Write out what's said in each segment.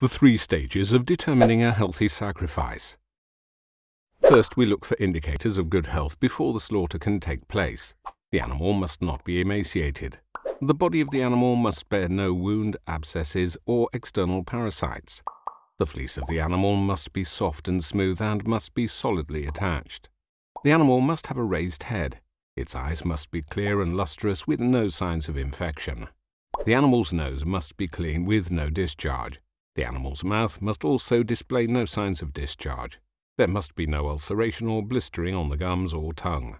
The three stages of determining a healthy sacrifice. First, we look for indicators of good health before the slaughter can take place. The animal must not be emaciated. The body of the animal must bear no wound, abscesses, or external parasites. The fleece of the animal must be soft and smooth and must be solidly attached. The animal must have a raised head. Its eyes must be clear and lustrous with no signs of infection. The animal's nose must be clean with no discharge. The animal's mouth must also display no signs of discharge. There must be no ulceration or blistering on the gums or tongue.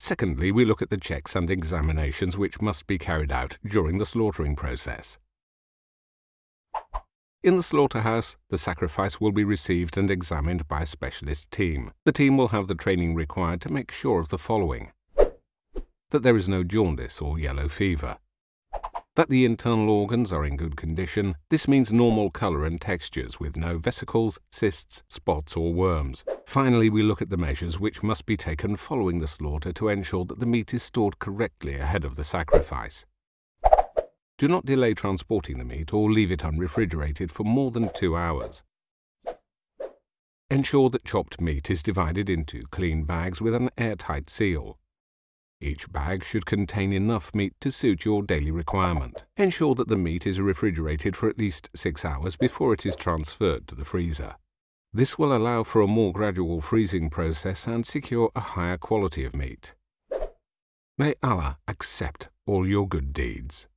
Secondly, we look at the checks and examinations which must be carried out during the slaughtering process. In the slaughterhouse, the sacrifice will be received and examined by a specialist team. The team will have the training required to make sure of the following that there is no jaundice or yellow fever, that the internal organs are in good condition. This means normal colour and textures with no vesicles, cysts, spots or worms. Finally, we look at the measures which must be taken following the slaughter to ensure that the meat is stored correctly ahead of the sacrifice. Do not delay transporting the meat or leave it unrefrigerated for more than two hours. Ensure that chopped meat is divided into clean bags with an airtight seal. Each bag should contain enough meat to suit your daily requirement. Ensure that the meat is refrigerated for at least six hours before it is transferred to the freezer. This will allow for a more gradual freezing process and secure a higher quality of meat. May Allah accept all your good deeds.